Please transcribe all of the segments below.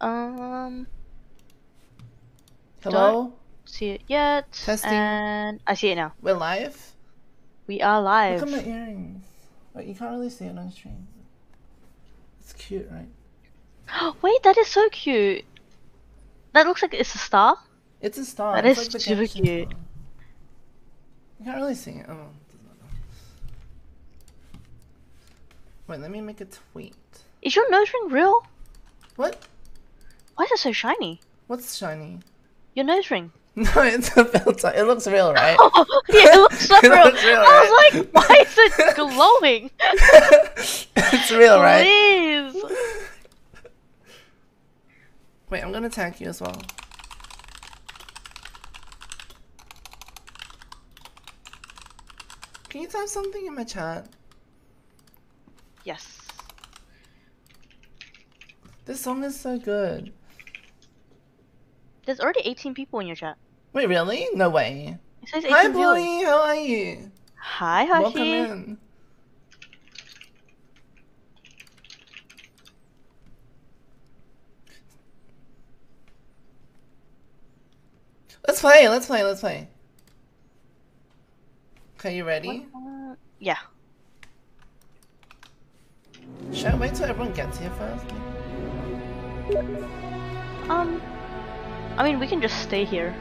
Um, Hello? see it yet. Testing. And I see it now. We're live? We are live. Look at my earrings. Wait, you can't really see it on stream. It's cute, right? Wait, that is so cute. That looks like it's a star. It's a star. That it's is like super cute. star. You can't really see it. Oh. Wait, let me make a tweet. Is your nose ring real? What? Why is it so shiny? What's shiny? Your nose ring. No, it's a filter. It looks real, right? Oh, yeah, it looks so It real. looks real, I was like, why is it glowing? it's real, right? Please. Wait, I'm gonna tag you as well. Can you type something in my chat? Yes. This song is so good. There's already 18 people in your chat. Wait, really? No way. It says 18 Hi. Bluey. How are you? Hi, Hoshi. Welcome in. Let's play. Let's play. Let's play. Okay, you ready? Uh, yeah. Should I wait till everyone gets here first? Um, I mean, we can just stay here.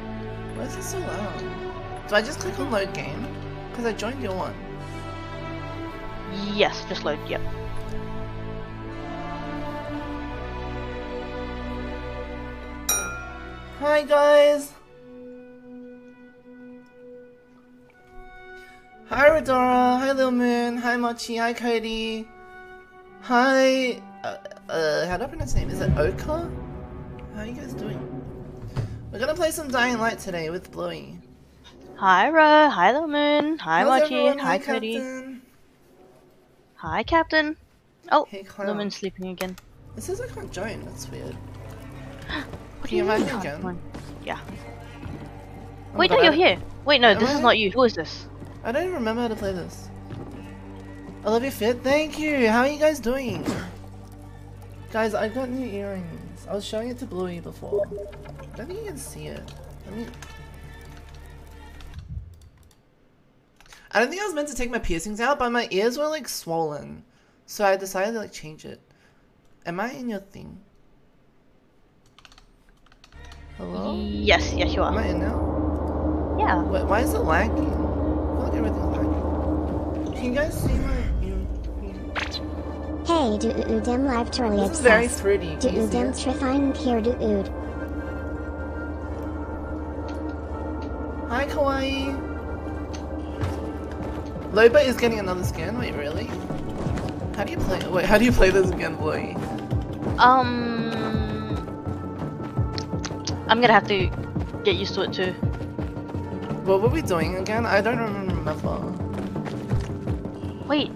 Why is it so loud? Do I just click on load game? Because I joined your one. Yes, just load. Yep. Hi guys! Hi Redora, hi Lil Moon, hi Mochi, hi Cody, hi... Uh, uh, how do I pronounce his name? Is it Oka? How are you guys doing? We're gonna play some Dying Light today with Bluey. Hi, Ra. Hi, Lil Moon. Hi, everyone? Hi, Cody. Captain. Hi, Captain. Oh, Hey Clown. Moon's sleeping again. It says I can't join, that's weird. What Can you invite me again? Yeah. Oh Wait, God, no, you're here. Wait, no, Am this is I? not you. Who is this? I don't even remember how to play this. I love you fit. Thank you. How are you guys doing? Guys, I got new earrings. I was showing it to Bluey before. I don't think you can see it. Let me. I don't think I was meant to take my piercings out, but my ears were like swollen, so I decided to like change it. Am I in your thing? Hello? Yes, yes, you are. Am I in now? Yeah. Wait, why is it lagging? I feel like everything's lagging. Can you guys see Hey, du udem live truly this is very obsessed. fruity. Du Can you see udem it? trifine here du ud. Hi, Kawaii. Loba is getting another skin. Wait, really? How do you play? Wait, how do you play this again, boy? Um, I'm gonna have to get used to it too. What were we doing again? I don't remember. Wait,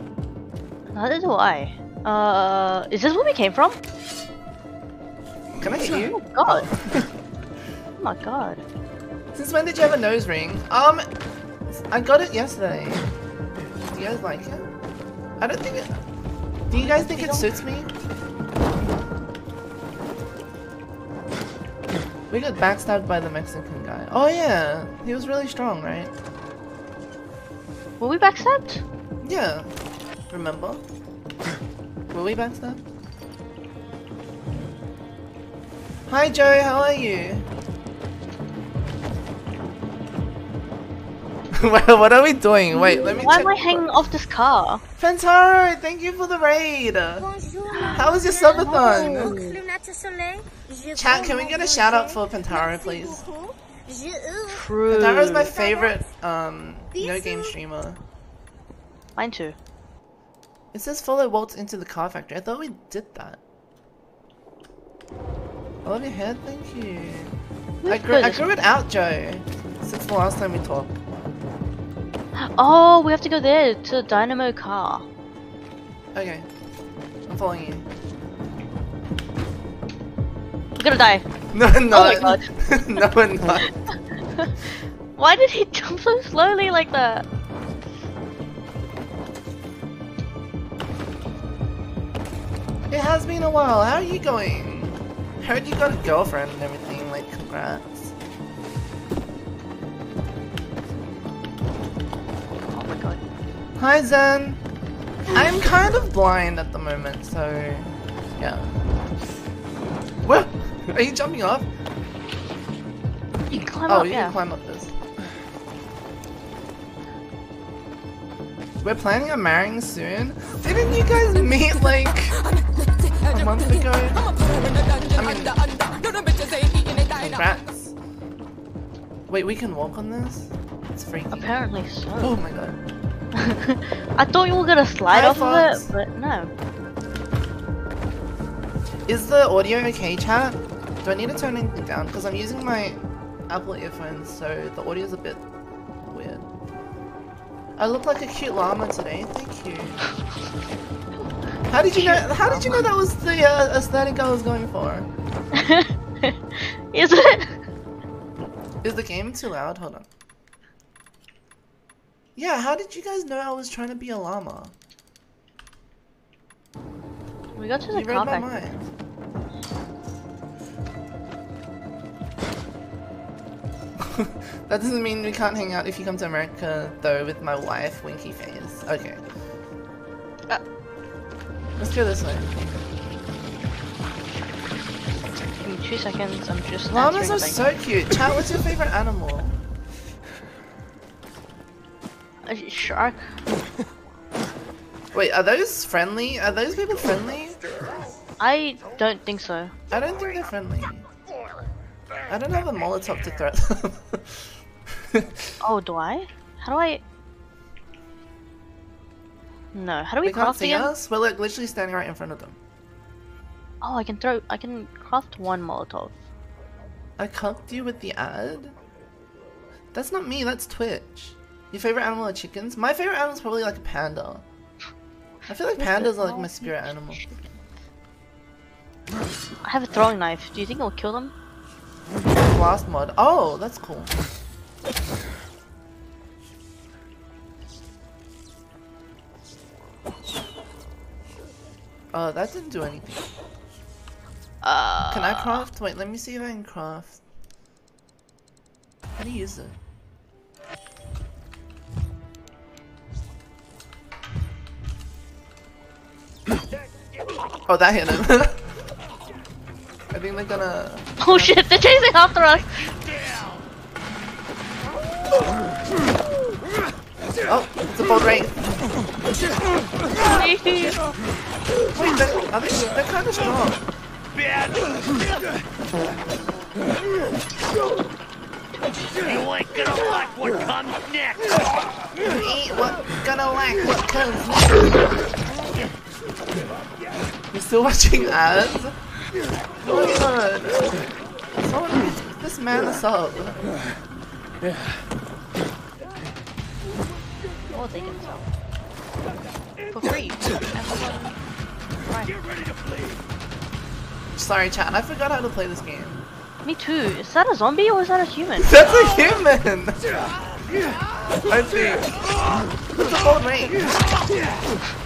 neither do I. Uh, is this where we came from? Can I hit you? Oh god. oh my god. Since when did you have a nose ring? Um, I got it yesterday. Do you guys like it? I don't think it. Do you guys think it suits me? We got backstabbed by the Mexican guy. Oh yeah, he was really strong, right? Were we backstabbed? Yeah. Remember? Were we bounce backstabbed? Hi Joe, how are you? Wait, what are we doing? Wait, let me Why check. am I hanging off this car? Pantaro, thank you for the raid! How was your subathon? Chat, can we get a shout out for Pantaro, please? True. Pantaro's my favorite, um, no game streamer. Mine too. It says follow Waltz into the car factory. I thought we did that. I love your hair, thank you. I grew, I grew it out, Joe, since the last time we talked. Oh, we have to go there to the Dynamo car. Okay, I'm following you. We're gonna die. No, no, Oh my god. no, we're not. Why did he jump so slowly like that? It has been a while. How are you going? Heard you got a girlfriend and everything, like congrats. Oh my god. Hi Zen! I'm kind of blind at the moment, so yeah. What? Are you jumping off? You can climb Oh, up, you yeah. can climb up this. We're planning on marrying soon. Didn't you guys meet like a month ago? I mean, congrats. Wait, we can walk on this? It's freaky. Apparently so. Oh my god. I thought you were gonna slide Hi, off Fox. of it, but no. Is the audio okay, chat? Do I need to turn anything down? Because I'm using my Apple earphones, so the audio's a bit. I look like a cute llama today. Thank you. How did you know? How did you know that was the uh, aesthetic I was going for? Is it? Is the game too loud? Hold on. Yeah, how did you guys know I was trying to be a llama? We go to the You read my mind. that doesn't mean we can't hang out if you come to America, though, with my wife, Winky Face. Okay. Uh. Let's go this way. Give me two seconds. I'm just. Llamas are so cute. Chat, what's your favorite animal? A shark. Wait, are those friendly? Are those people friendly? I don't think so. I don't think they're friendly. I don't have a Molotov to throw them. Oh, do I? How do I? No. How do we they can't see again? us. We're like literally standing right in front of them. Oh, I can throw. I can craft one Molotov. I cucked you with the ad? That's not me, that's Twitch. Your favorite animal are chickens? My favorite animal is probably like a panda. I feel like pandas are like my spirit animal. I have a throwing knife. Do you think it'll kill them? Blast mod. Oh, that's cool. Oh, that didn't do anything. Uh. Can I craft? Wait, let me see if I can craft. How do you use it? oh, that hit him. I think they're gonna. Oh shit! They're chasing after us. Oh, it's a bolt rain. Wait, they're, are they, they're kind of strong. You ain't gonna like what comes next. You Ain't what gonna like what comes next. You're still watching ads? Oh my god. Someone this man a sub. Oh, they can sell for free. Amazon Prime. Sorry, chat. I forgot how to play this game. Me too. Is that a zombie or is that a human? That's a human! I think. What's the bold range?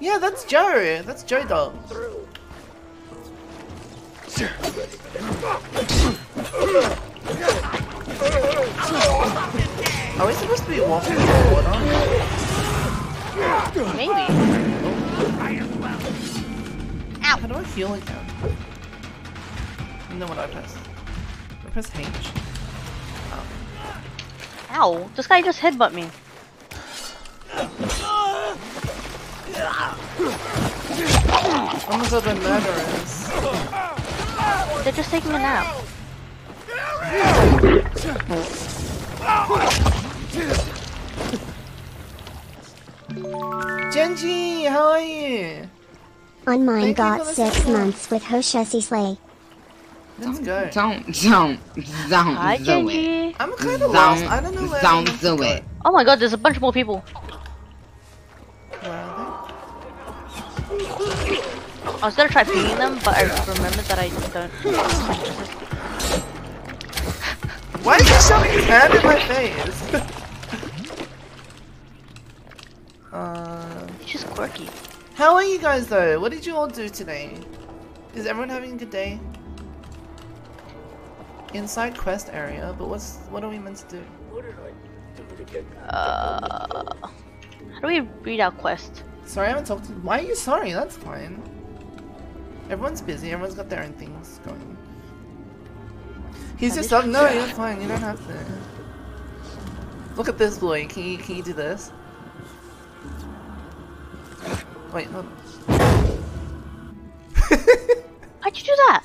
Yeah, that's Joe. That's Joe Dog. Are we supposed to be walking in the water? Maybe. How do I heal again? And then what do I press? I press H. Ow! This guy just headbutt me. Oh my god, they're murderers. They're just taking a nap. Genji, how are you? On mine Thank got six support. months with Hoshesi Slay. Let's go. Don't, don't, don't Hi, do it. Genji. I'm kind of lost. I don't know where Don't do it. Oh my god, there's a bunch more people. I was gonna try pinging them, but I remembered that I don't. they? Why is he shoving his hand in my face? uh, It's just quirky. How are you guys though? What did you all do today? Is everyone having a good day? Inside quest area, but what's what are we meant to do? What did I do to get Uh, how do we read our quest? Sorry, I haven't talked to. Why are you sorry? That's fine. Everyone's busy. Everyone's got their own things going. He's just up. No, you're fine. You don't have to. Look at this boy. Can you can you do this? Wait, hold on. How'd you do that?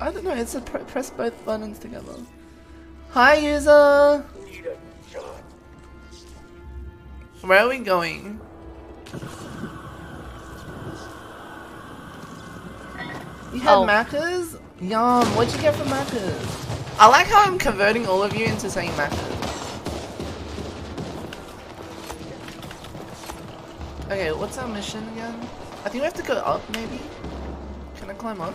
I don't know. It's a pr press both buttons together. Hi, user. need a job? Where are we going? You had Oh. Macca's? Yum, what'd you get from Macca's? I like how I'm converting all of you into saying Macca's. Okay, what's our mission again? I think we have to go up, maybe? Can I climb up?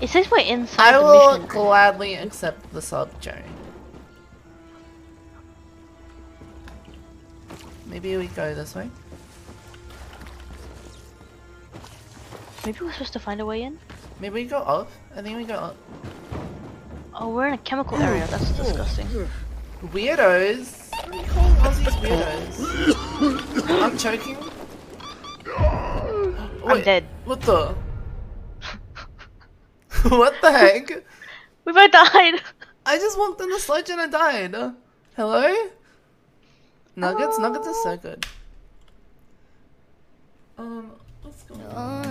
It says we're inside I the will gladly accept the sub, Jerry. Maybe we go this way? Maybe we're supposed to find a way in? Maybe we go up? I think we go up. Oh, we're in a chemical area. That's disgusting. Weirdos? Why are you Aussies weirdos? I'm choking. I'm dead. What the? what the heck? We both died! I just walked in the sludge and I died. Hello? Nuggets? Nuggets are so good. Um, what's going on?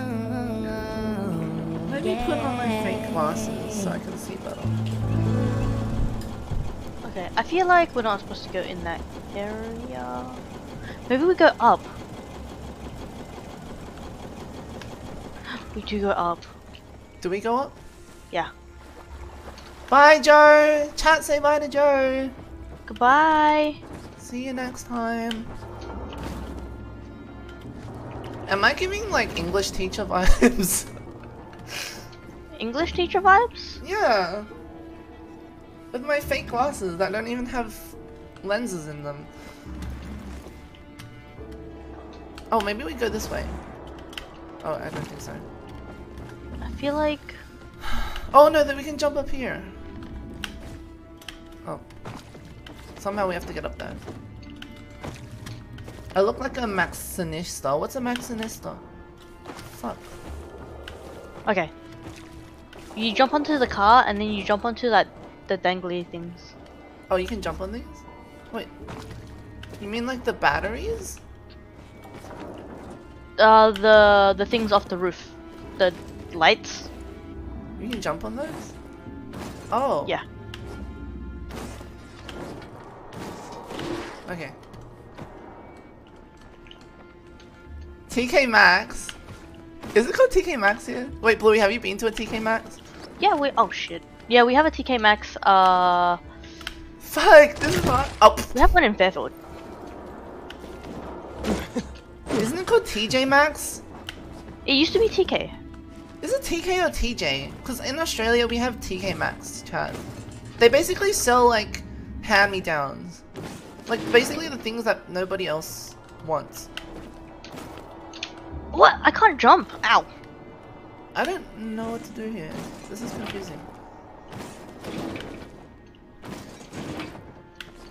Maybe put on my fake glasses so I can see better. Okay, I feel like we're not supposed to go in that area. Maybe we go up. We do go up. Do we go up? Yeah. Bye, Joe! Chat, say bye to Joe! Goodbye! See you next time. Am I giving like English teacher vibes? English teacher vibes? yeah. With my fake glasses that don't even have lenses in them. Oh, maybe we go this way. Oh, I don't think so. I feel like Oh no, then we can jump up here. Oh. Somehow we have to get up there. I look like a Maxxinista. What's a Maxxinista? Fuck. Okay. You jump onto the car and then you jump onto that the dangly things. Oh, you can jump on these? Wait. You mean like the batteries? Uh the the things off the roof. The lights. You can jump on those? Oh. Yeah. Okay. TK Maxx? Is it called TK Maxx here? Wait, Bluey, have you been to a TK Maxx? Yeah, we oh shit. Yeah, we have a TK Maxx, uh Fuck, this is not. Oh, we have one in Fairfield. isn't it called TJ Maxx? It used to be TK. Is it TK or TJ? Because in Australia we have TK Maxx, Chad. They basically sell like hand-me-downs. Like basically the things that nobody else wants. What? I can't jump. Ow. I don't know what to do here. This is confusing.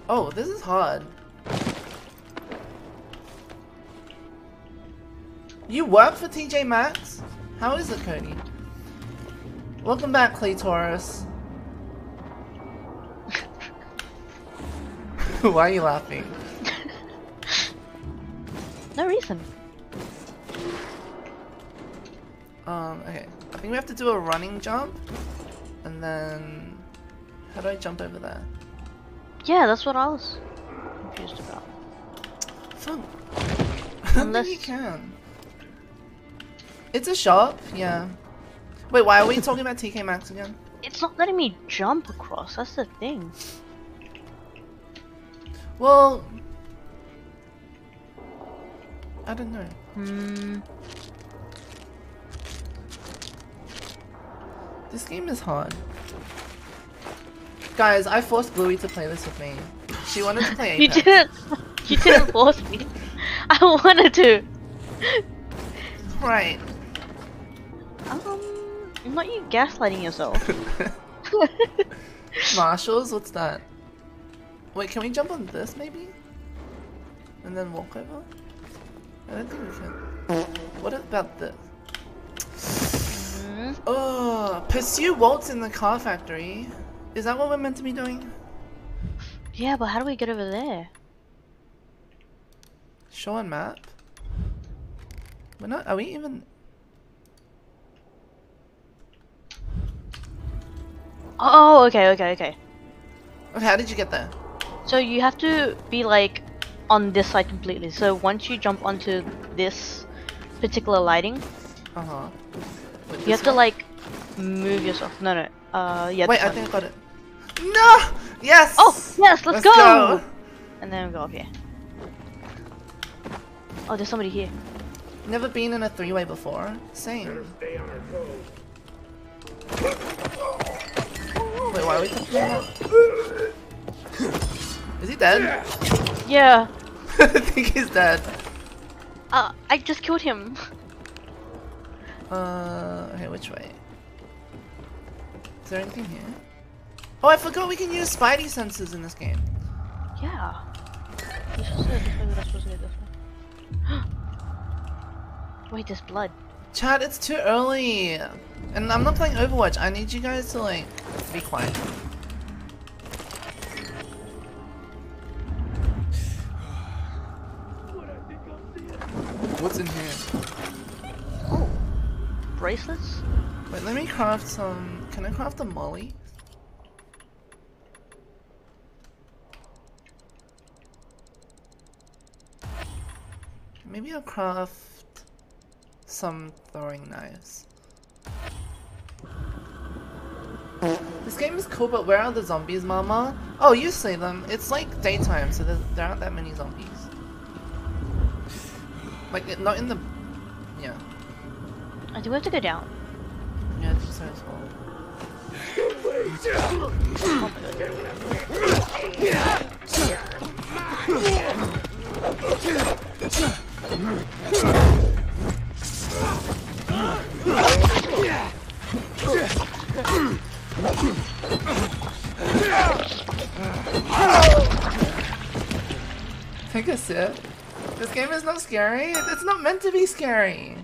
Oh, this is hard. You work for TJ Maxx? How is it, Cody? Welcome back, Claytaurus. Why are you laughing? No reason. Um, okay. I think we have to do a running jump. And then... How do I jump over there? Yeah, that's what I was confused about. Fun. Unless- you can. It's a shop, yeah. Wait, why are we talking about TK Maxx again? It's not letting me jump across, that's the thing. Well... I don't know. Hmm. This game is hard. Guys, I forced Bluey to play this with me. She wanted to play You didn't you didn't force me. I wanted to. Right. Um, not you gaslighting yourself. Marshalls, what's that? Wait, can we jump on this maybe? And then walk over? I don't think we can. What about this? Oh, pursue Waltz in the car factory. Is that what we're meant to be doing? Yeah, but how do we get over there? Show on map. We're not. Are we even? Oh, okay, okay, okay. Okay, how did you get there? So you have to be like on this side completely. So once you jump onto this particular lighting, Uh huh. You have to like move yourself. No, no. Uh, yeah. Wait, I one. think I got it. No! Yes! Oh, yes, let's, Let's go! go. And then we go up here. Oh, there's somebody here. Never been in a three-way before. Same. Wait, why are we talking about? Is he dead? Yeah. I think he's dead. Uh, I just killed him. Uh, okay, which way? Is there anything here? Oh, I forgot we can use Spidey senses in this game. Yeah. We're supposed to go this way, we're supposed to go this way. Wait, there's blood. Chad, it's too early. And I'm not playing Overwatch. I need you guys to, like, be quiet. What's in here? Bracelets? Wait, let me craft some... Can I craft a molly? Maybe I'll craft some throwing knives. This game is cool, but where are the zombies, Mama? Oh, you see them. It's like daytime, so there aren't that many zombies. Like, not in the... Yeah. I do have to go down. Yeah, I think so well. Oh. Take a sip. This game is not scary. It's not meant to be scary.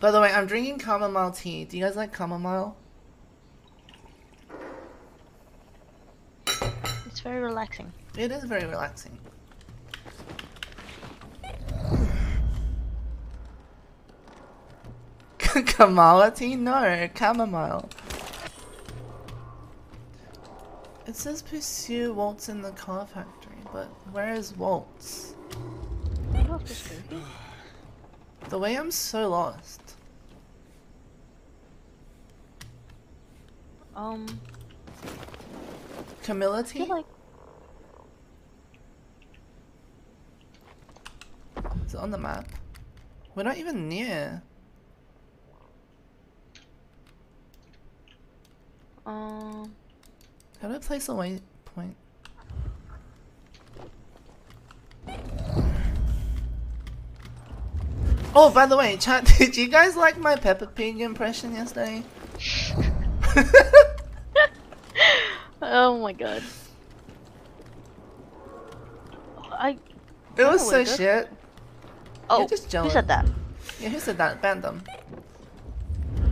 By the way, I'm drinking chamomile tea. Do you guys like chamomile? It's very relaxing. It is very relaxing. Kamala tea? No, chamomile. It says pursue Waltz in the car factory, but where is Waltz? I don't know if this goes here. The way I'm so lost. Um, Camilla tea? like Is it on the map? We're not even near. um, How do I place a waypoint? Oh, by the way, chat, did you guys like my Peppa Pig impression yesterday? oh my god. I It was so shit. oh, just who jealous. said that? Yeah, who said that? Bandom.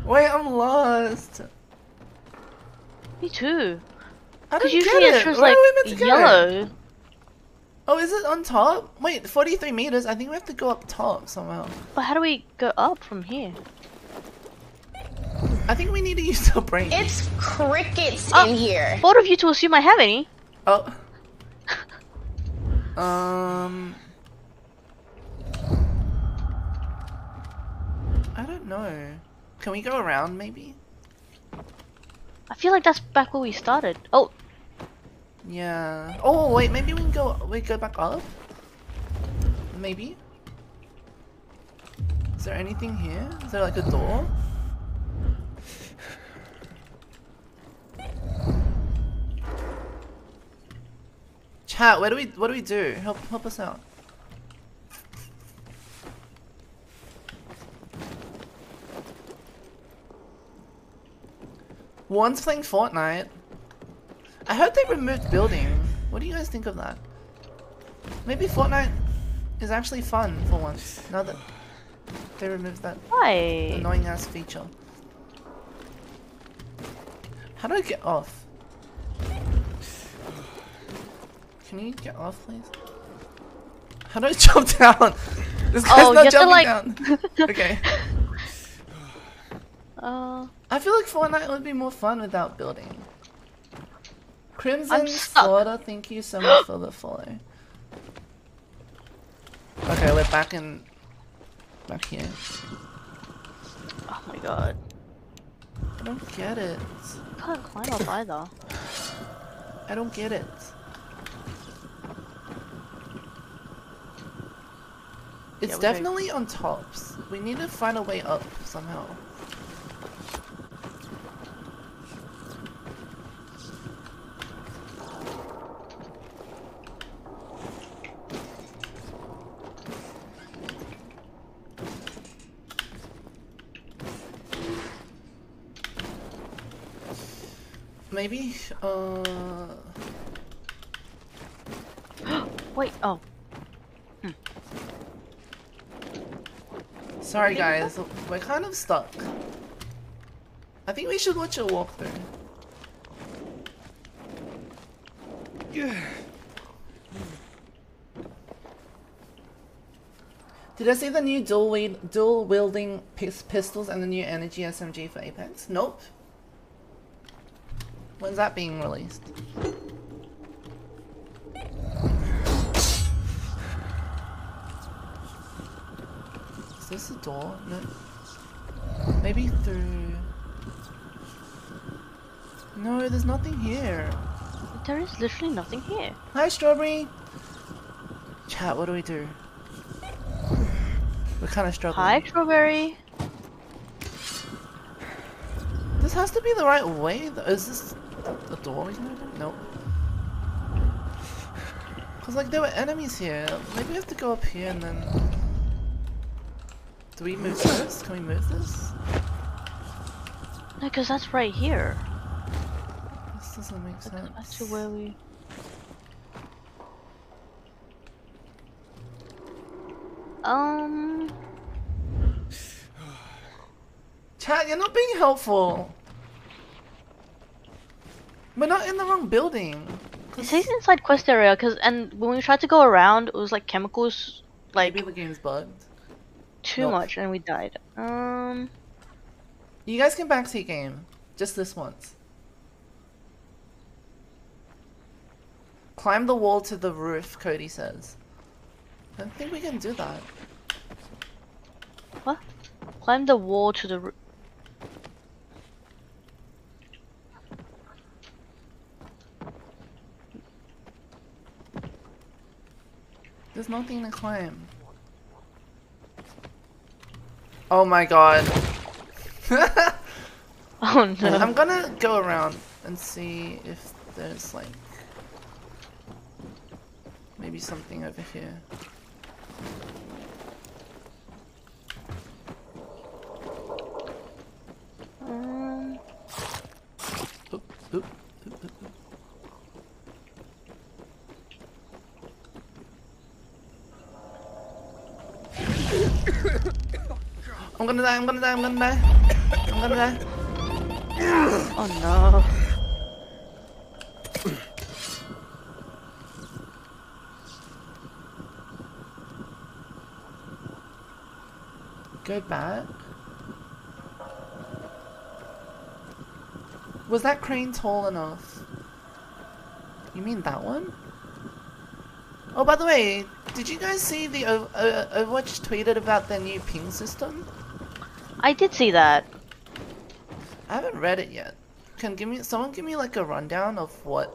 Wait, I'm lost. Me too. I don't usually get it's it. just Where like are we meant to go? yellow. Oh, is it on top? Wait, 43 meters. I think we have to go up top somehow. But how do we go up from here? I think we need to use our brain. It's crickets Oh. in here. Bold of you to assume I have any. Oh. Um. I don't know. Can we go around maybe? I feel like that's back where we started. Oh, Yeah. Oh wait, maybe we can go. We go back up. Maybe. Is there anything here? Is there like a door? Chat, where do we what do we do? Help help us out. One's playing Fortnite. I heard they removed building. What do you guys think of that? Maybe Fortnite is actually fun for once. Now that they removed that Why? annoying ass feature. How do I get off? Can you get off, please? How do I jump down? This guy's Oh, not jumping like- down. okay. Uh, I feel like Fortnite would be more fun without building. Crimson. Slaughter, thank you so much for the follow. Okay, we're back in back here. oh my god. I don't get it. I Can't climb up either. I don't get it. It's go. definitely on tops. We need to find a way up somehow. Maybe, uh... Wait, oh. Sorry guys, we're kind of stuck. I think we should watch a walkthrough. Did I see the new dual dual wielding pis pistols and the new energy SMG for Apex? Nope. When's that being released? Is this a door? No. Maybe through. No, there's nothing here. There is literally nothing here. Hi, Strawberry. Chat, what do we do? We're kind of struggling. Hi, Strawberry. This has to be the right way. Though. Is this a door we can open? Nope. Cause like there were enemies here. Maybe we have to go up here and then. Do we move this? Can we move this? No, because that's right here. This doesn't make sense. That's to where we. Um. Chat, you're not being helpful. We're not in the wrong building. It says inside quest area, because and when we tried to go around, it was like chemicals, like Maybe the game's bugged. Too Nope. much, and we died. Um. You guys can backseat game. Just this once. Climb the wall to the roof, Cody says. I don't think we can do that. What? Climb the wall to the. roof. There's nothing to climb. Oh my god. Oh no. I'm gonna go around and see if there's like maybe something over here. Um, Oop, oop, oop, oop, oop. I'm gonna die, I'm gonna die, I'm gonna die. I'm gonna die. oh no. Go back. Was that crane tall enough? You mean that one? Oh, by the way, did you guys see the o uh, Overwatch tweeted about their new ping system? I did see that. I haven't read it yet. Can give me someone give me like a rundown of what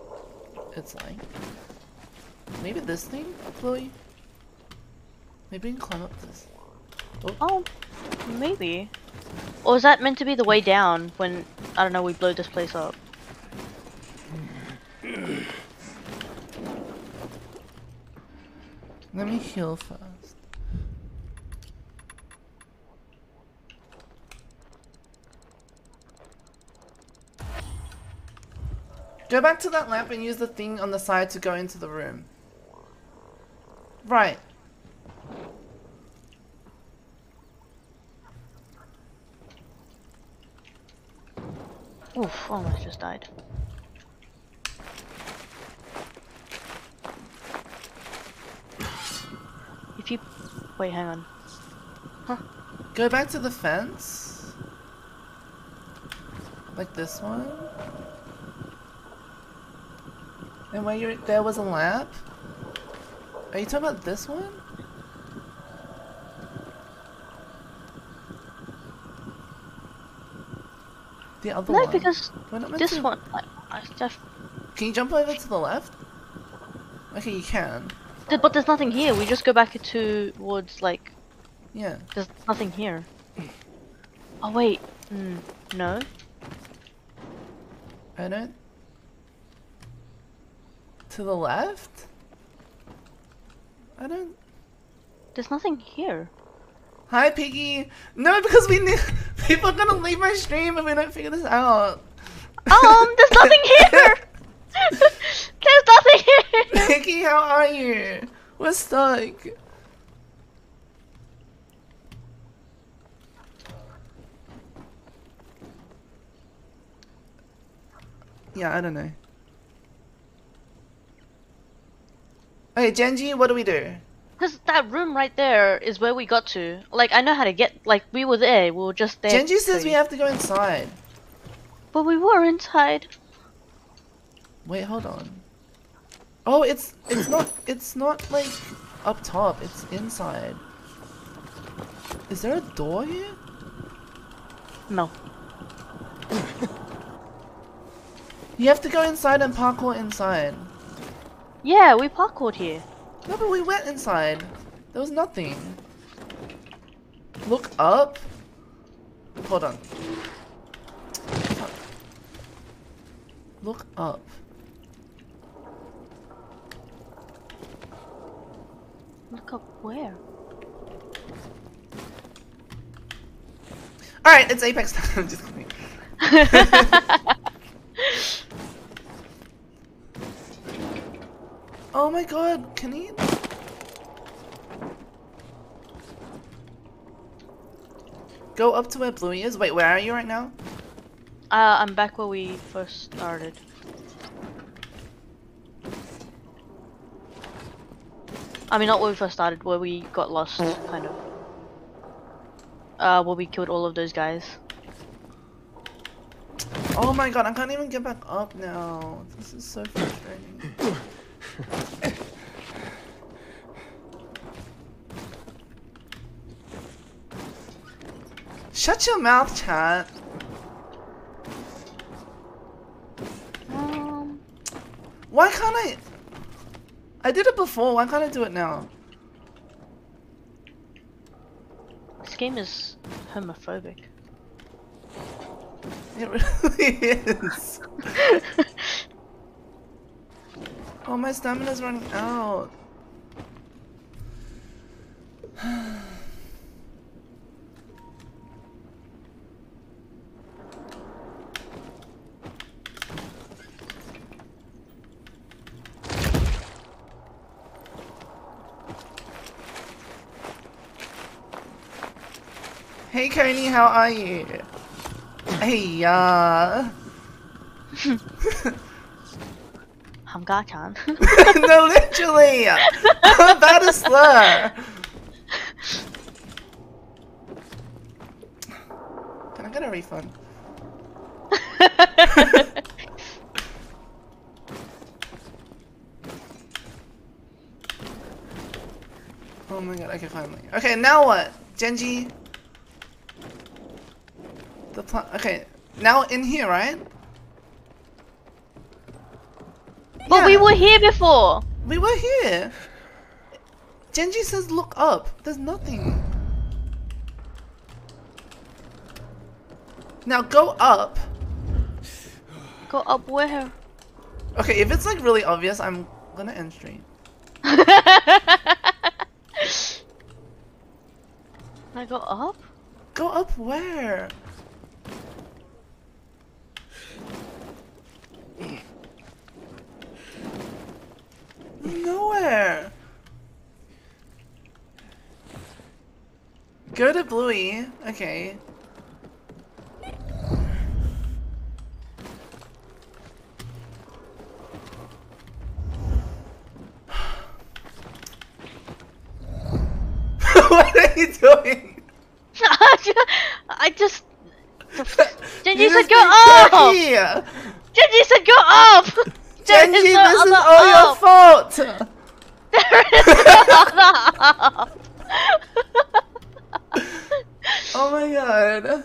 it's like? Maybe this thing, Chloe? Maybe we can climb up this. Oh. oh, maybe. Or is that meant to be the way down when, I don't know, we blow this place up? Let me heal first. Go back to that lamp and use the thing on the side to go into the room. Right. Oof, almost just died. If you wait, hang on. Go back to the fence. Like this one. And where you're, there was a lamp. Are you talking about this one? The other No, one. No, because We're not meant this to- one, I, I just, Can you jump over to the left? Okay, you can. but there's nothing here. We just go back to towards like, Yeah. there's nothing here. Oh wait, mm, no. I don't. To the left? I don't. There's nothing here. Hi, Piggy. No, because we need. People are gonna leave my stream if we don't figure this out. Um, there's nothing here. there's nothing here. Piggy, how are you? We're stuck. Yeah, I don't know. Okay, Genji, what do we do? Cause that room right there is where we got to. Like I know how to get. Like we were there. We were just there. Genji says we have to go inside. But we were inside. Wait, hold on. Oh, it's it's not it's not like up top. It's inside. Is there a door here? No. You have to go inside and parkour inside. Yeah, we parkoured here. No, but we went inside. There was nothing. Look up. Hold on. Look up. Look up where? Alright, it's Apex time. I'm just kidding. oh my god, can he? Go up to where Bluey is. Wait, where are you right now? Uh, I'm back where we first started. I mean, not where we first started, where we got lost, kind of. Uh, where we killed all of those guys. Oh my god, I can't even get back up now. This is so frustrating. Shut your mouth, chat. Um, Why can't I? I did it before, why can't I do it now? this game is homophobic. It really is. Oh, my stamina's running out. Hey Coney, how are you? Hey, uh... Hamga-chan. no, literally! I'm slur! Can I get a refund? Oh my god, okay, finally. Okay, now what? Genji? The pla- okay, now in here, right? we were here before. We were here. Genji says look up. There's nothing. Now go up. Go up where? Okay, if it's like really obvious, I'm gonna end stream. I go up? Go up where? To Bluey. Okay. what are you doing? I just. Genji You said just go being up! cocky. Genji said go up! There Genji, is no this is other all your up. fault. There is no other up. Oh my god.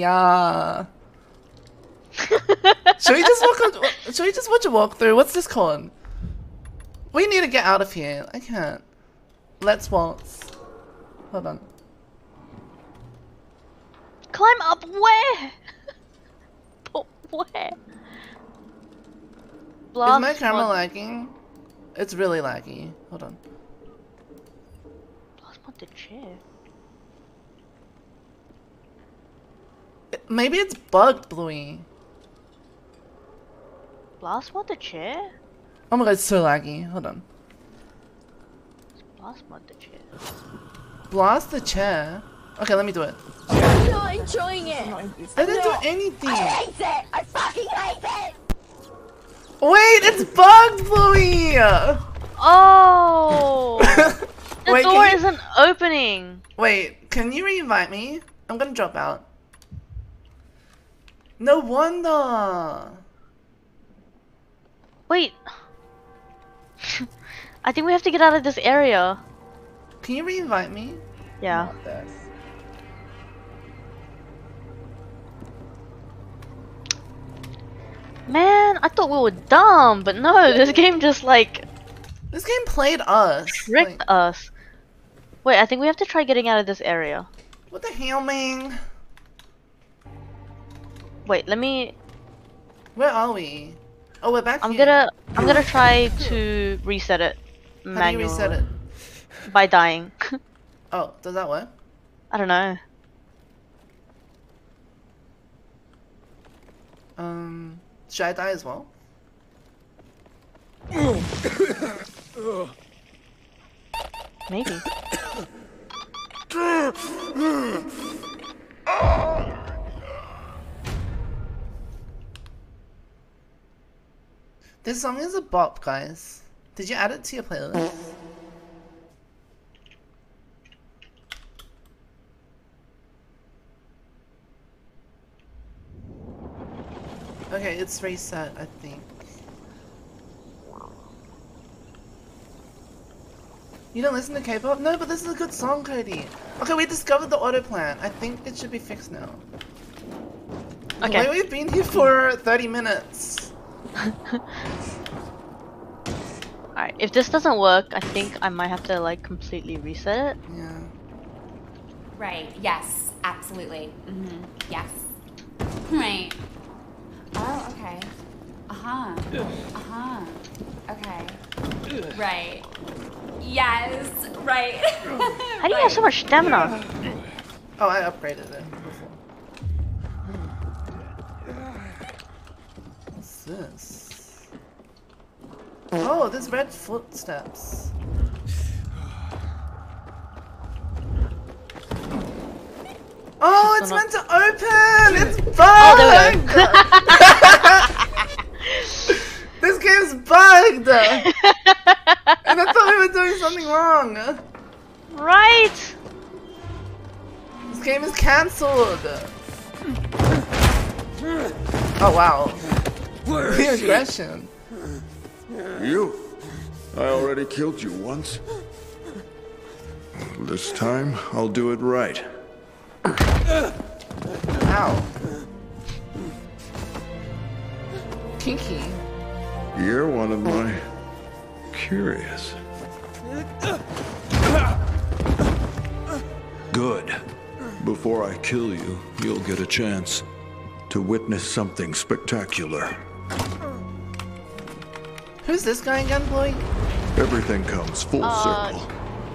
Ayya. Should we just walk? On, should we just watch a walkthrough? What's this called? We need to get out of here. I can't. Let's waltz. Hold on. Climb up where? But where? Is my camera lagging? It's really laggy. Hold on. Blast the chair. Maybe it's bugged, Bluey. Blast mod the chair? Oh my god, it's so laggy. Hold on. Blast mod the chair. Blast the chair. Okay, let me do it. I'm not enjoying it. I didn't do anything. I hate it. I fucking hate it. Wait, it's bugged, Bluey. Oh! the Wait, door you- isn't opening. Wait, can you re-invite me? I'm gonna drop out. No wonder. Wait. I think we have to get out of this area. Can you re-invite me? Yeah. Man, I thought we were dumb, but no, this game just like This game played us. tricked Like, us. Wait, I think we have to try getting out of this area. what the hell, man? Wait, let me. Where are we? Oh, we're back I'm here. gonna. I'm gonna try to reset it. How do you reset it? By dying. Oh, does that work? I don't know. Um, should I die as well? Maybe. This song is a bop, guys. Did you add it to your playlist? Okay, it's reset, I think. You don't listen to K-pop? No, but this is a good song, Cody. Okay, we discovered the auto plan. I think it should be fixed now. Okay. Wait, we've been here for 30 minutes. Alright, if this doesn't work, I think I might have to like completely reset it. Yeah. Right. Yes. Absolutely. Mm-hmm. Yes. Right. Oh, okay. Uh huh. Uh huh. Okay. Right. Yes. Right. How do you have so much stamina? Oh, I upgraded it this? Oh, there's red footsteps. Oh, it's meant to open! It's bugged! Oh, we go. this game's bugged! and I thought we were doing something wrong. right! This game is cancelled. Oh wow. The aggression. You? I already killed you once. This time, I'll do it right. Ow. Kinky. You're one of my curious. Good. Before I kill you, you'll get a chance to witness something spectacular. Who's this guy again, Bluey? Everything comes full Uh, circle.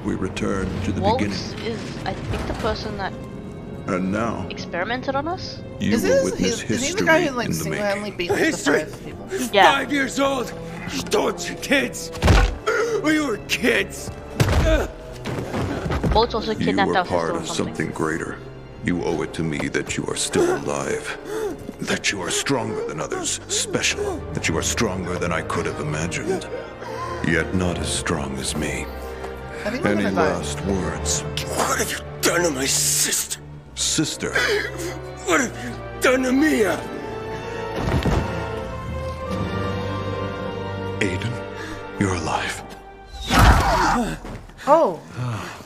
We return to the Waltz beginning. is, I think, the person that And now, experimented on us. you Is will this witness he's, is he the guy who like single-handedly making. beat like, the History. five people? Yeah. Five years old. You don't you kids. We were kids. Bolt's also kidnapped were our sister part of something. something greater. You owe it to me that you are still alive. That you are stronger than others, special. That you are stronger than I could have imagined. Yet not as strong as me. I think Any gonna last words? What have you done to my sister? Sister, What have you done to Mia? Aiden, you're alive. Oh. Ah.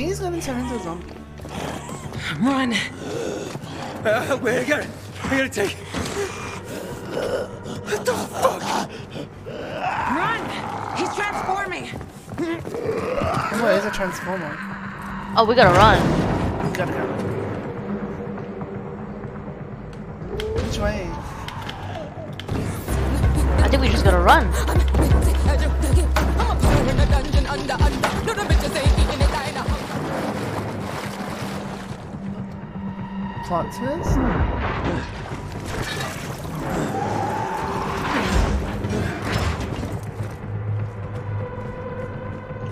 Think he's gonna turn into a zombie. Run. Uh, wait, I got it. I gotta take. What the fuck? Run! He's transforming! Oh, it is a transformer. Oh, we gotta run. We gotta go. Which way? I think we just gotta run.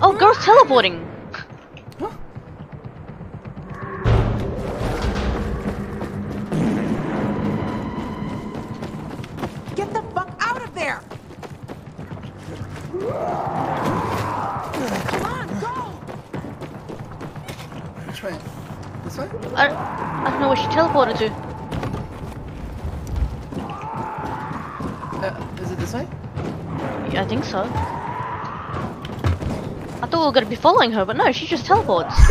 Oh, girl's teleporting. Were gonna be following her, but no, she just teleports.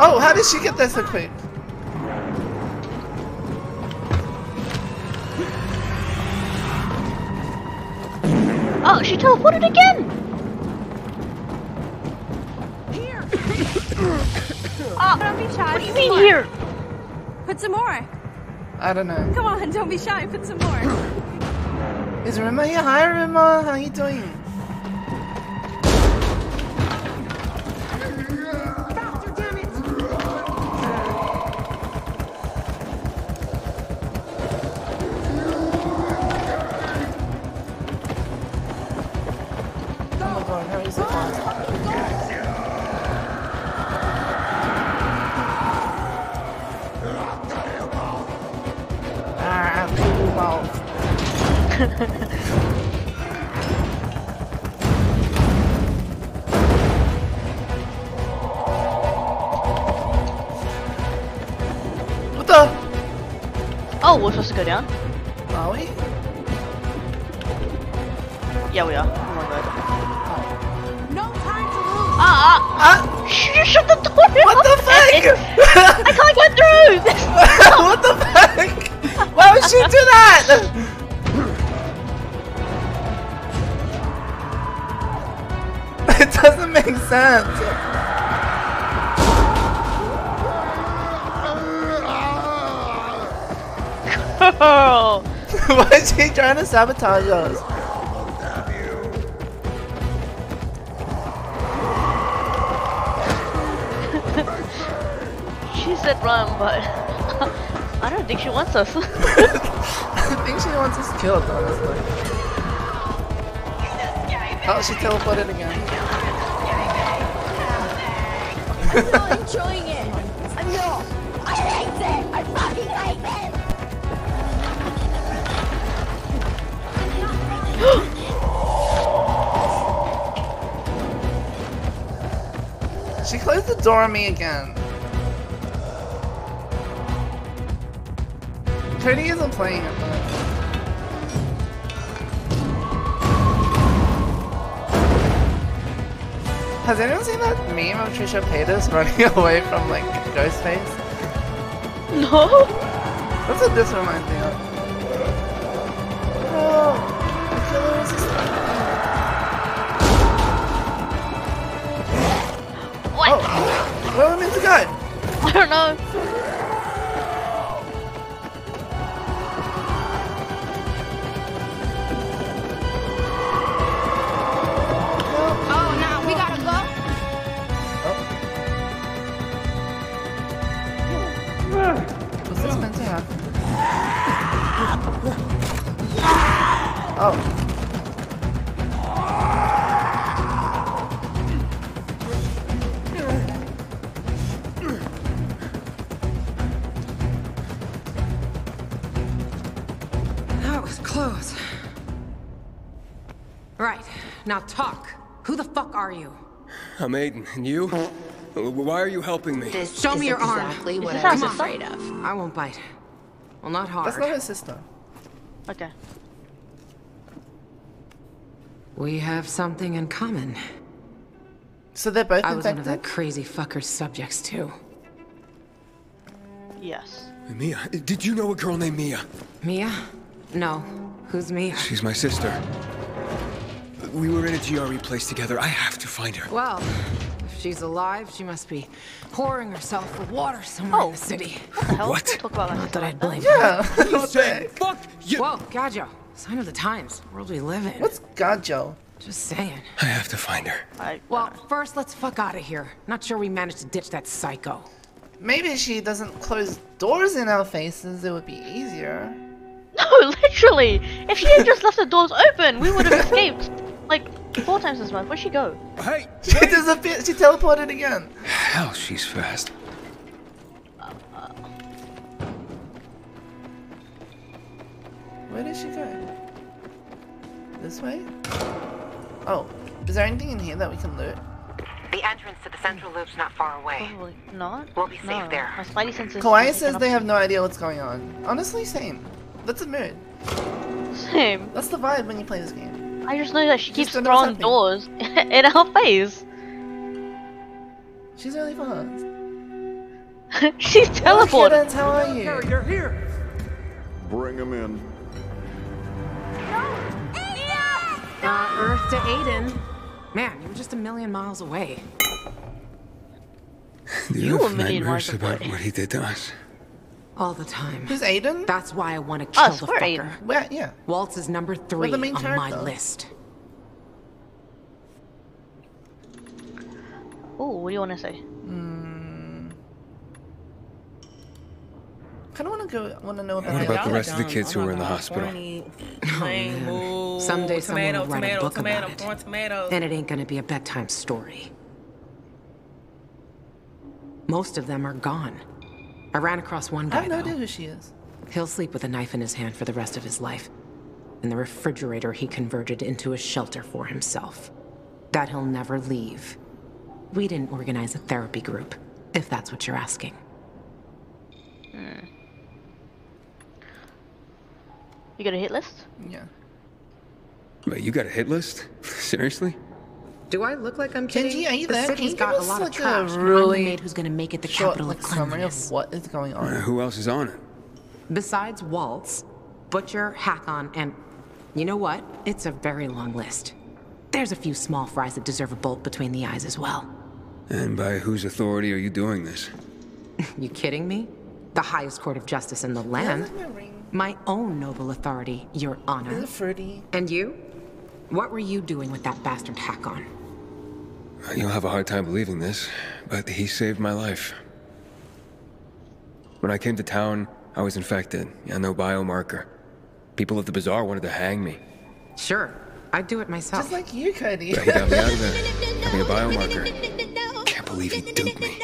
Oh, how did she get there so quick? oh, she teleported again! Here! Ah, Don't be shy. what do you mean here? Put some more. I don't know. Come on, don't be shy. Put some more. Is Rima here? Hi, Rima. How you doing? We're supposed to go down? Are we? Yeah, we are. Oh my god. No time to lose! Ah, ah! Ah! Shh, you shut the door! What the fuck? I can't get through! what the fuck? Why would she do that? it doesn't make sense. Girl! Why is she trying to sabotage us? She said run, but I don't think she wants us. I think she wants us killed, honestly. Oh, she teleported again. I'm not enjoying it! She closed the door on me again. Cody isn't playing it. Has anyone seen that meme of Trisha Paytas running away from like Ghostface? no? That's what this reminds me of. Don't know. Now talk. Who the fuck are you? I'm Aiden, and you? Why are you helping me? This Show me your arm. exactly what Is I this was afraid of. I won't bite. Well, not hard. That's not her sister. Okay. We have something in common. So they're both I was one of that crazy fucker's subjects too. Yes. Mia, did you know a girl named Mia? Mia? No. Who's Mia? She's my sister. We were in a GRE place together. I have to find her. Well, if she's alive, she must be pouring herself for water somewhere in oh, the city. What the hell? What? Don't Talk that. Not that I'd blame Yeah. her. You say, fuck you! Whoa, Gajo. Sign of the times. The World we live in. What's Gajo? Just saying. I have to find her. I, Well, first, let's fuck out of here. Not sure we managed to ditch that psycho. Maybe if she doesn't close doors in our faces, it would be easier. no, literally. If she had just left the doors open, we would have escaped like four times as much. Where'd she go? Hey! She disappeared. She teleported again. Hell, she's fast. Where did she go? This way? Oh, is there anything in here that we can loot? The entrance to the central loop's not far away. Probably not. We'll be safe there. My spidey senses. Kawaii says they have no idea what's going on. Honestly, same. That's a mood. Same. That's the vibe when you play this game. I just know that she keeps don't know what's throwing doors in our face. She's really fast. She's teleported. Kittens, how are you? You're here! Bring him in. Uh, Earth to Aiden. Man, you were just a million miles away. Do You have were a million nightmares miles about away. what he did to us? All the time. Who's Aiden? That's why I want to kill Us, the we're fucker. Aiden. Where? Yeah. Waltz is number three the main on my list. Oh, what do you want to say? Hmm. Kind of want to go. Want to know about. What about the rest of the kids who were in the hospital? Oh, man. Someday someone will write a book tomato, about it. corn, tomatoes. And it ain't gonna be a bedtime story. Most of them are gone. I ran across one guy. I guy have no though. idea who she is. He'll sleep with a knife in his hand for the rest of his life. And the refrigerator he converted into a shelter for himself. That he'll never leave. We didn't organize a therapy group, if that's what you're asking. Hmm. You got a hit list? Yeah. Wait, you got a hit list? Seriously? Do I look like I'm Kenji, kidding? are you the there? Can city's you got a lot like, of a trash. I'm really the maid who's gonna make it the Short capital like, of summary of cleanliness. what is going Uh, on. who else is on it? Besides Waltz, Butcher, Hakon, and you know what? It's a very long list. There's a few small fries that deserve a bolt between the eyes as well. And by whose authority are you doing this? You kidding me? The highest court of justice in the land. my. My own noble authority, Your Is Honor. it fruity? And you? What were you doing with that bastard Hakon? You'll have a hard time believing this, but he saved my life. When I came to town, I was infected, and no biomarker. People at the bazaar wanted to hang me. Sure, I'd do it myself. Just like you, Cody. But he got me out of there. Got me a biomarker. Can't believe he duped me.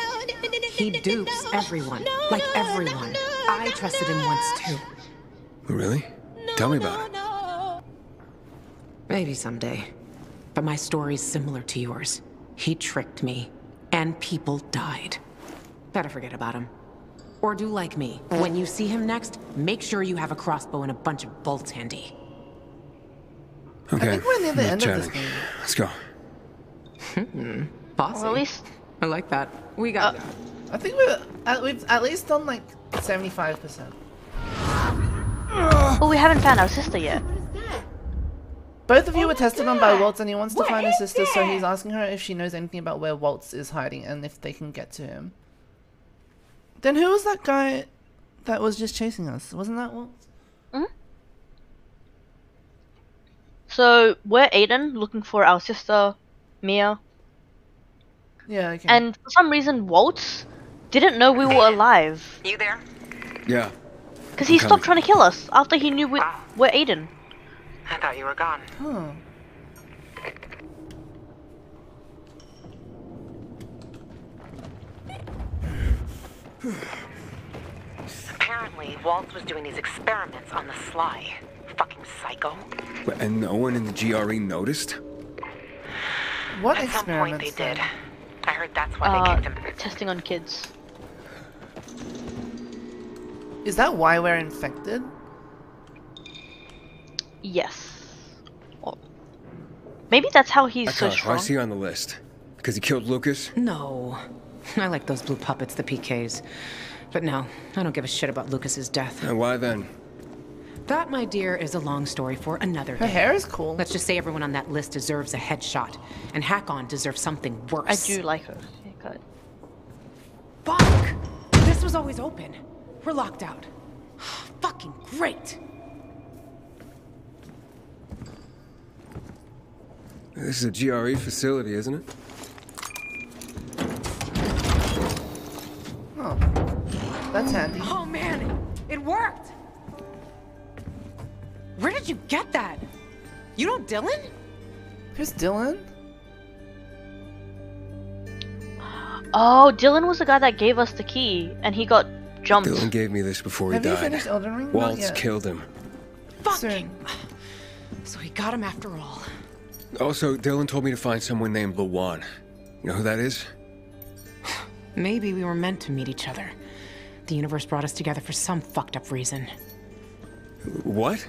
he dupes everyone, like everyone. I trusted him once too. Oh, really? Tell me about it. Maybe someday. But my story's similar to yours. He tricked me, and people died. Better forget about him. Or do like me. When you see him next, make sure you have a crossbow and a bunch of bolts handy. Okay. think we're near the enough end of this game. Let's go. Bossy. Well, at least I like that. We got Uh, that. I think we're at, we've at least done like seventy-five percent. Oh, we haven't found our sister yet. Both of you were tested on by Waltz, and he wants to find his sister, so he's asking her if she knows anything about where Waltz is hiding and if they can get to him. Then who was that guy that was just chasing us? Wasn't that Waltz? Hmm. So we're Aiden looking for our sister Mia, Yeah. Okay. and for some reason Waltz didn't know we were alive You there? Yeah. because he I'm stopped trying to kill us after he knew we, we're Aiden. I thought you were gone. Huh. Apparently, Waltz was doing these experiments on the sly. Fucking psycho. But- And no one in the GRE noticed? What At some point experiments? they did. I heard that's why they Uh, kicked him. testing on kids. Is that why we're infected? Yes. Or maybe that's how he's so Hakon, why strong. is he on the list? Because he killed Lucas? No. I like those blue puppets, the PKs. But no, I don't give a shit about Lucas's death. And why then? That, my dear, is a long story for another day. Her day. hair is cool. Let's just say everyone on that list deserves a headshot, and Hakon deserves something worse. I do like her haircut. Fuck! This was always open. We're locked out. Fucking great! This is a GRE facility, isn't it? Oh, that's handy. Oh man, it worked! Where did you get that? You know Dylan? Who's Dylan? Oh, Dylan was the guy that gave us the key, and he got jumped. Dylan gave me this before he Have you died. finished Elden Ring? Waltz killed him. Soon. So he got him after all. Also, Dylan told me to find someone named Lawan. You know who that is? Maybe we were meant to meet each other. The universe brought us together for some fucked up reason. What?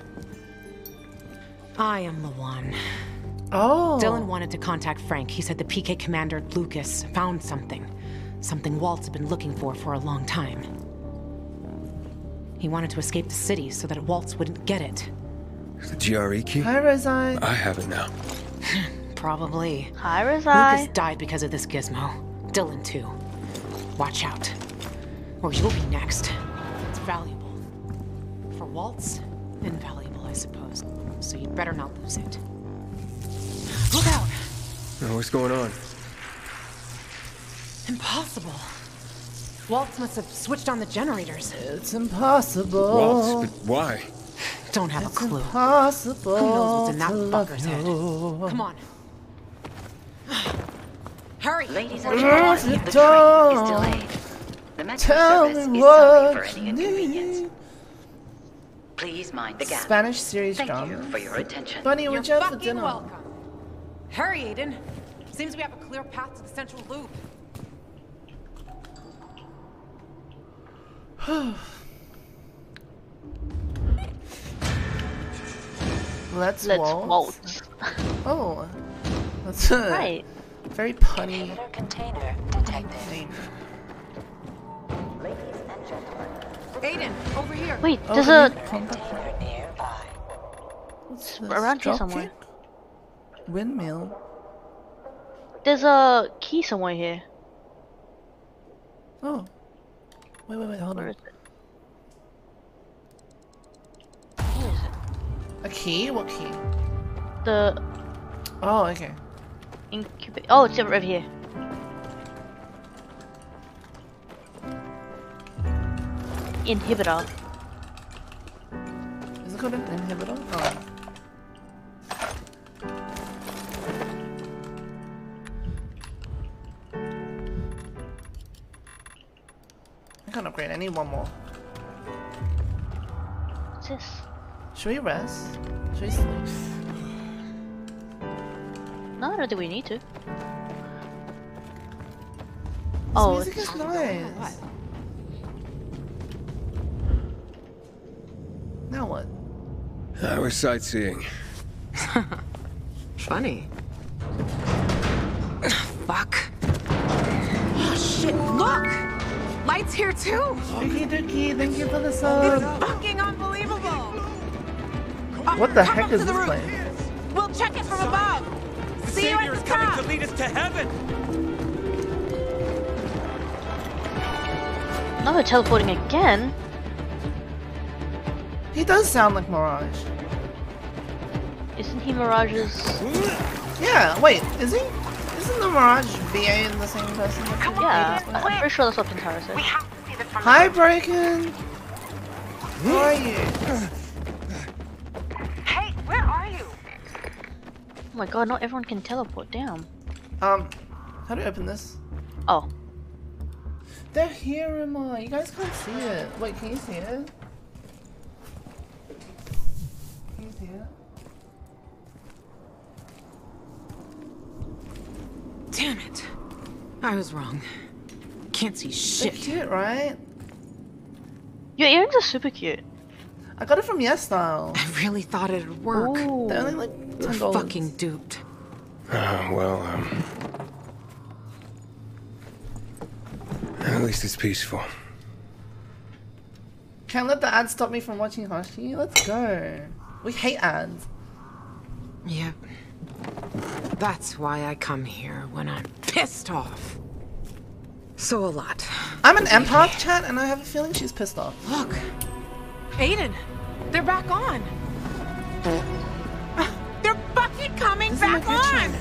I am the one. Oh. Dylan wanted to contact Frank. He said the PK commander, Lucas, found something. Something Waltz had been looking for for a long time. He wanted to escape the city so that Waltz wouldn't get it. The GRE key? Hi, Rezai. I have it now. Probably. Hi, Lucas Rizai. died because of this gizmo. Dylan, too. Watch out. Or you'll be next. It's valuable. For Waltz, invaluable, I suppose. So you'd better not lose it. Look out! Oh, what's going on? Impossible. Waltz must have switched on the generators. It's impossible. Waltz, but why? Don't have a clue. impossible. Who knows what's in that to love fucker's head? Come on. Hurry! Ladies and gentlemen, the the train is delayed. The metro Tell service me is sorry for any inconvenience. Please mind the gap. Spanish series Thank drama. you for your attention. Bunny, You're would you have for dinner? welcome. Hurry, Aiden. Seems we have a clear path to the central loop. Let's, Let's waltz. waltz. Oh, that's a Right. very punny Inhibitor container detected. name. Ladies and gentlemen, Aiden, over here. Wait, Oh, there's can a you container nearby. What's this? around here Dropkick? somewhere. Windmill. there's a key somewhere here. Oh. Wait, wait, wait, hold Where on. is it? Where is it? A key? What key? The Oh, okay. incubate. Oh, it's over here. Inhibitor. Is it called an inhibitor? Oh. I can't upgrade. I need one more. What's this? Should we rest? Should we sleep? No, I don't think we need to. This Oh, music it's- is nice. Now what? I was sightseeing. Funny. Fuck. Oh shit, look! Lights here too! Dookie Dookie, thank you for the sub. Fucking unbelievable! What the Come heck up is to the this roof. place? We'll check it from above! See you at the top! lead us to heaven. now we're teleporting again. He does sound like Mirage. Isn't he Mirage's? Yeah, wait, is he? Isn't the Mirage VA in the same person? Yeah, I- I'm pretty sure that's what Pantaro said. We have to see this from Hi, Braken! Hmm? How are you? Oh my god, not everyone can teleport down. Um, how do I open this? Oh, They're here, Emma. You guys can't see it. Wait, can you see it? Can you see it? Damn it. I was wrong. Can't see They're shit. cute, right? Your earrings are super cute. I got it from Yes Style. I really thought it'd work. Ooh. They're only like We're ten fucking duped. Uh, well, um. At least it's peaceful. Can't let the ads stop me from watching Hoshi. Let's go. We hate ads. Yep. That's why I come here when I'm pissed off. So a lot. I'm an empath chat, and I have a feeling she's pissed off. Look, Aiden, they're back on. They're fucking coming This is back on.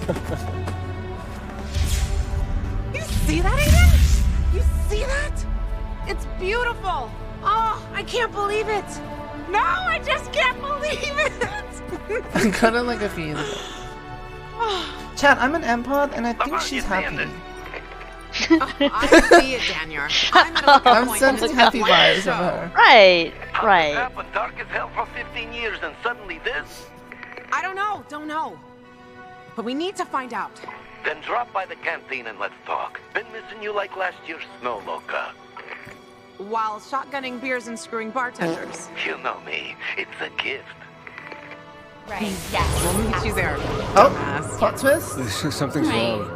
You see that, Aiden? You see that? It's beautiful. Oh, I can't believe it. No, I just can't believe it. I got it like a fiend. years ago. Chat, I'm an empath, and I think she's happy. Oh, I see it, Daniel. I'm at a I'm point sensing happy vibes show. from her. Right, How did right. that happen? Dark as hell for 15 years and suddenly this? I don't know, don't know. But we need to find out. Then drop by the canteen and let's talk. Been missing you like last year's snow, Loca. While shotgunning beers and screwing bartenders. You know me. It's a gift. Right. Hmm. Yes. We'll meet you there. Oh, dumbass. plot twist. Something's Right. wrong.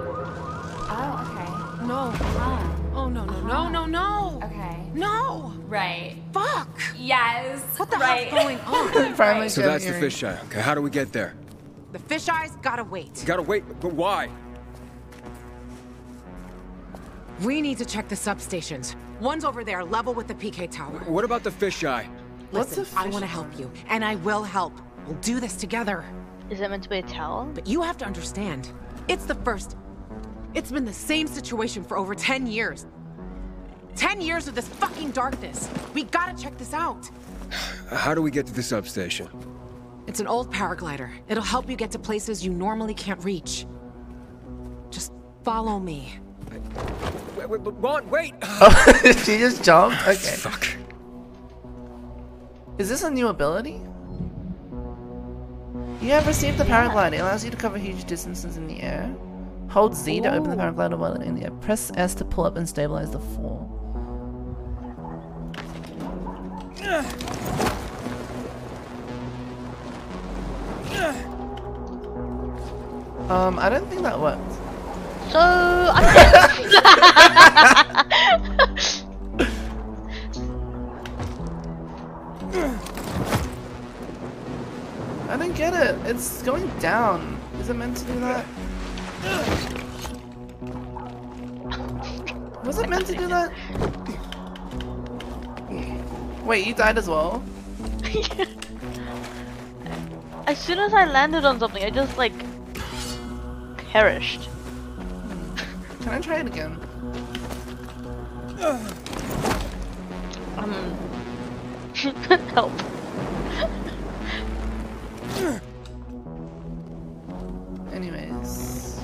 Oh, No. okay. Huh. Oh, no, no, no, no, no. Okay. No. Right. Fuck. Yes. What the right. hell's going on? Finally, So get that's the hearing. fisheye. Okay, how do we get there? The fisheyes gotta wait. Gotta wait, but why? We need to check the substations. One's over there, level with the PK tower. What about the fisheye? What's Listen, I want to help you, and I will help. We'll do this together. Is it meant to be a towel? But you have to understand, it's the first. It's been the same situation for over 10 years. 10 years of this fucking darkness. We gotta check this out. How do we get to the substation? It's an old paraglider. It'll help you get to places you normally can't reach. Just follow me. Wait, wait, Vaughn, wait! Oh, she just jumped? Okay. Fuck. Is this a new ability? You have received the paraglider. It allows you to cover huge distances in the air. Hold Z to open the paraglider while in the air. Press S to pull up and stabilize the fall. Um, I don't think that worked. So I don't get it. It's going down. Is it meant to do that? Was it meant to do that? Wait, you died as well? as soon as I landed on something, I just like perished. Can I try it again? Um, help. Anyways.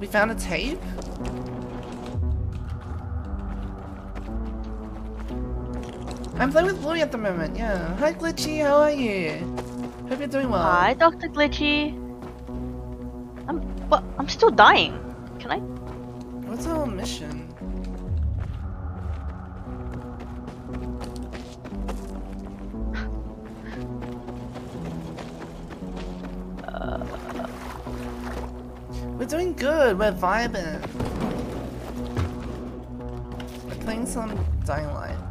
We found a tape? I'm playing with Bluey at the moment, yeah. Hi Glitchy, how are you? Hope you're doing well. Hi, Dr. Glitchy. I'm what? I'm still dying. Can I? What's our mission? We're doing good. We're vibing. We're playing some Dying Light.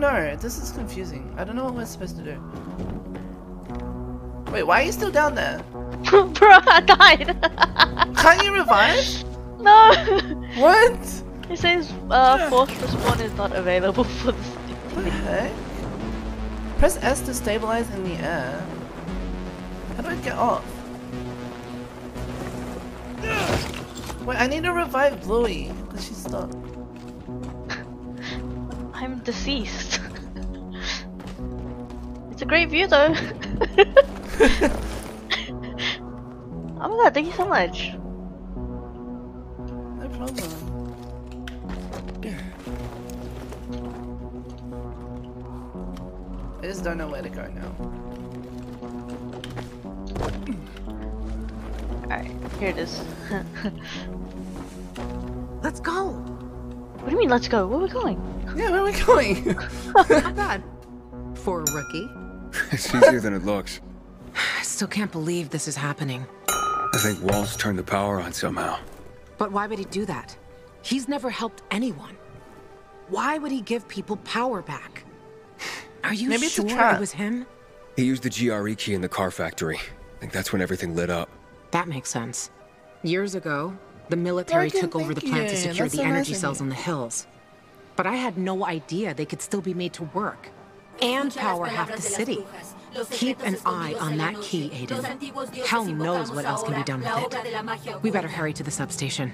Don't know. This is confusing. I don't know what we're supposed to do. Wait, why are you still down there? Bro, I died. Can't you revive? no. What? It says uh, force respawn is not available for this. What the heck? Press S to stabilize in the air. How do I get off? Wait, I need to revive Bluey because she's stuck. I'm deceased. Great view though. oh my god, thank you so much. No problem. I just don't know where to go now. Alright, here it is. Let's go. What do you mean, let's go? Where are we going? Yeah, where are we going? Not bad. For a rookie. it's easier than it looks. I still can't believe this is happening. I think Waltz turned the power on somehow. But why would he do that? He's never helped anyone. Why would he give people power back? Are you Maybe it's a sure trap. it was him? He used the GRE key in the car factory. I think that's when everything lit up. That makes sense. Years ago, the military took over the thank plant to secure That's the so energy cells you. on the hills. But I had no idea they could still be made to work. And power half the city. Keep an eye on that key, Aiden. Hell knows what else can be done with it. We better hurry to the substation.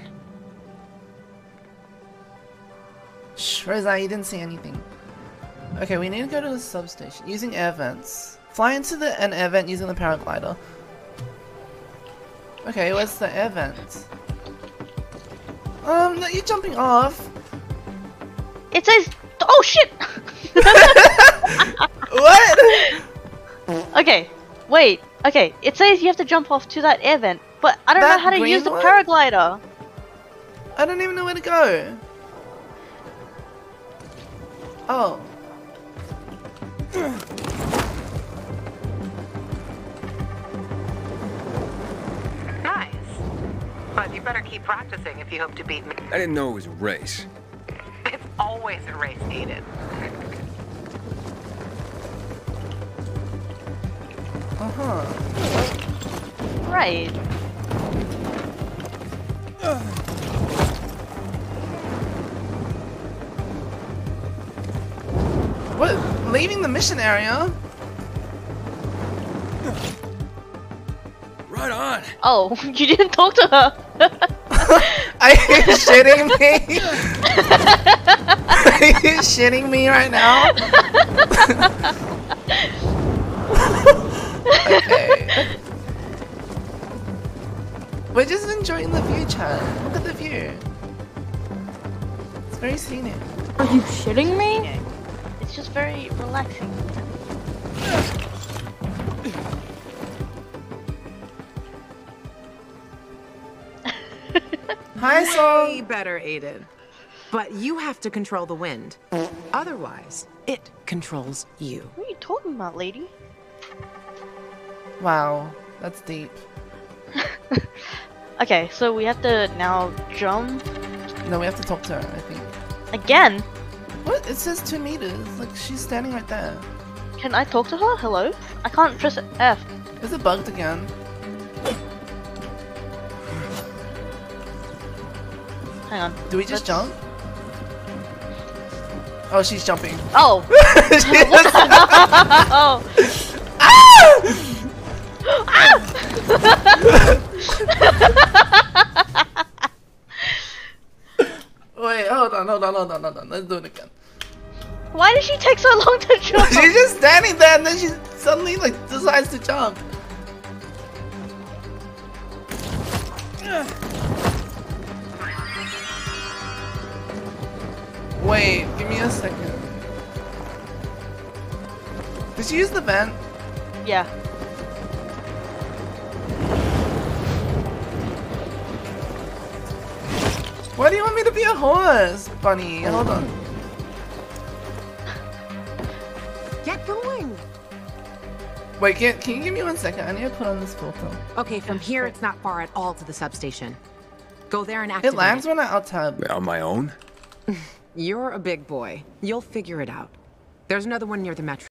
Shh, Rosa, you didn't see anything. Okay, we need to go to the substation using air vents. Fly into the an air vent using the paraglider. Okay, where's the air vent? Um, no, you're jumping off. It says. Oh shit! what? Okay, wait. Okay, it says you have to jump off to that air vent, but I don't That know how to use the one? paraglider. I don't even know where to go. Oh. Nice. But you better keep practicing if you hope to beat me. I didn't know it was a race. It's always a race, Aiden. Uh huh. Right. What? Leaving the mission area? Right on. Oh, you didn't talk to her. Are you shitting me? Are you shitting me right now? okay. We're just enjoying the view, Chad. Look at the view. It's very scenic. Are you shitting me? It's just very relaxing. Hi, so. Way better, Aiden. But you have to control the wind. Otherwise, it controls you. What are you talking about, lady? Wow, that's deep. Okay, so we have to now jump No, we have to talk to her, I think. again. What? It says two meters. Like, she's standing right there. Can I talk to her? Hello? I can't press F. Is it bugged again? Hang on. Do we just Let's- jump? Oh, she's jumping. Oh! She oh! Wait, hold on, hold on, hold on, hold on. Let's do it again. Why did she take so long to jump? She's just standing there and then she suddenly like decides to jump. Wait, give me a second. Did she use the vent? Yeah. Why do you want me to be a horse, Bunny? Hold on. Get going! Wait, can, can you give me one second? I need to put on this filter. Okay, from here it's not far at all to the substation. Go there and activate It lands when I alt tab. On my own? You're a big boy. You'll figure it out. There's another one near the metro.